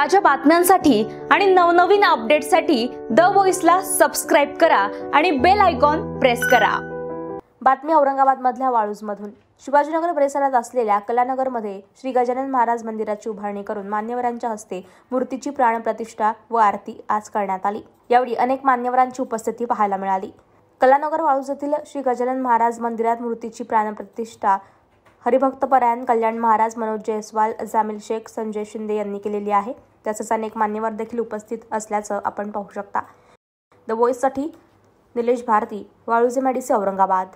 ताज्या बातम्यांसाठी आणि नवनवीन अपडेटसाठी द व्हॉइसला सबस्क्राईब करा आणि बेल आयकॉन प्रेस करा. बातमी औरंगाबादमधल्या वाळूजमधून. शिवाजीनगर परिसरात असलेल्या कलानगरमध्ये श्री गजानन महाराज मंदिराची उभारणी करून मान्यवरांच्या हस्ते मूर्तीची प्राणप्रतिष्ठा व आरती आज करण्यात आली. यावेळी अनेक मान्यवरांची उपस्थिती पाहायला मिळाली. कलानगर वाळूज येथील श्री गजानन महाराज मंदिरात मूर्तीची प्राणप्रतिष्ठा हरिभक्तपरायण कल्याण महाराज मनोज जयस्वाल जामिल शेख संजय शिंदे यांनी केलेली आहे. तसेच अनेक मान्यवर देखील उपस्थित असल्याचं आपण पाहू शकता. द वॉईससाठी निलेश भारती वाळुजे मॅडिसी औरंगाबाद.